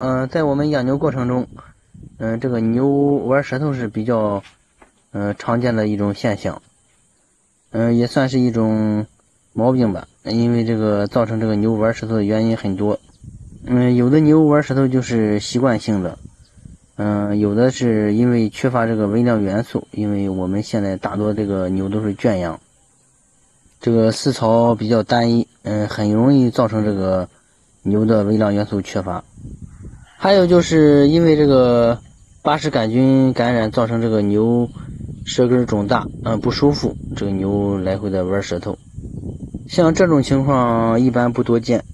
嗯，在我们养牛过程中，嗯，这个牛玩舌头是比较，嗯，常见的一种现象，嗯，也算是一种毛病吧。因为这个造成这个牛玩舌头的原因很多，嗯，有的牛玩舌头就是习惯性的，嗯，有的是因为缺乏这个微量元素，因为我们现在大多这个牛都是圈养，这个饲草比较单一，嗯，很容易造成这个牛的微量元素缺乏。还有就是因为这个巴氏杆菌感染造成这个牛舌根肿大，嗯不舒服，这个牛来回的玩舌头，像这种情况一般不多见。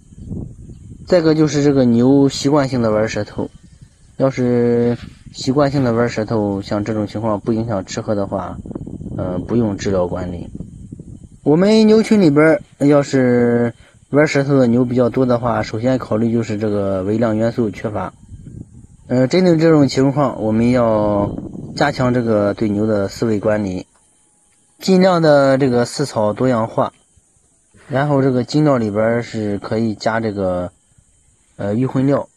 再个就是这个牛习惯性的玩舌头，要是习惯性的玩舌头，像这种情况不影响吃喝的话，嗯不用治疗管理。我们牛群里边要是。玩石头的牛比较多的话，首先考虑就是这个微量元素缺乏。呃，针对这种情况，我们要加强这个对牛的饲喂管理，尽量的这个饲草多样化，然后这个精料里边是可以加这个呃预混料，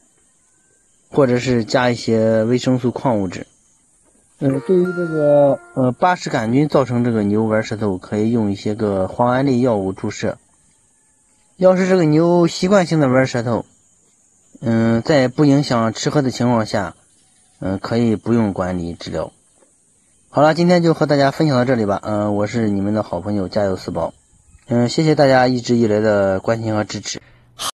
或者是加一些维生素矿物质。呃，对于这个呃巴氏杆菌造成这个牛玩石头，可以用一些个磺胺类药物注射。要是这个牛习惯性的玩舌头，嗯，在不影响吃喝的情况下，嗯，可以不用管理治疗。好了，今天就和大家分享到这里吧。嗯，我是你们的好朋友加油四宝。嗯，谢谢大家一直以来的关心和支持。